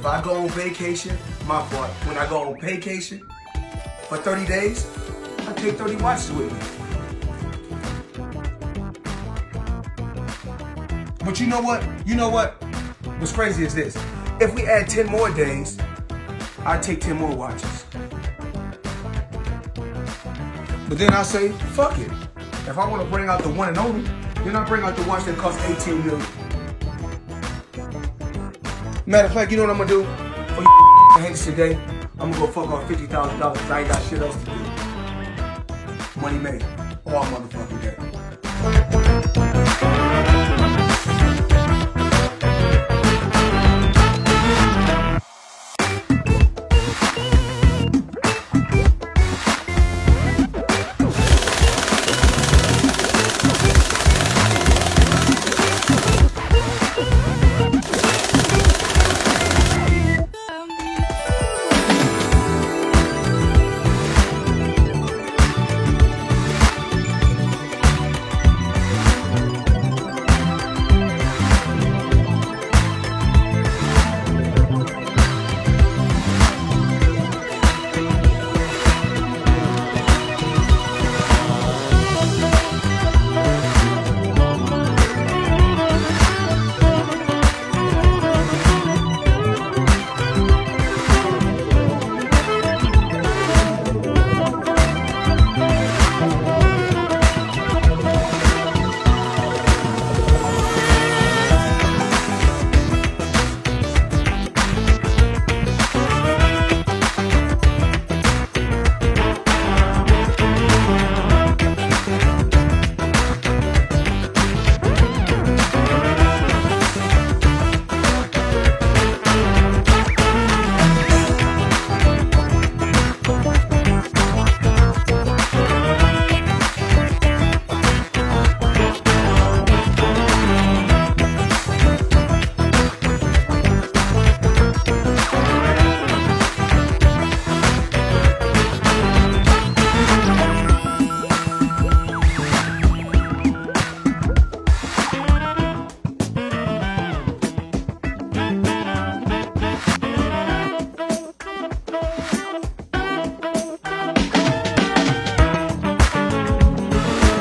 vacation, my fault. When I go on vacation for 30 days, I take 30 watches with me. But you know what? You know what? What's crazy is this. If we add 10 more days, I take 10 more watches. But then I say, fuck it. If I want to bring out the one and only, then I bring out the watch that costs 18 million. Matter of fact, you know what I'm gonna do? For you haters today, I'm gonna go fuck off $50,000 because I ain't got shit else to do. Money made. All motherfucking day.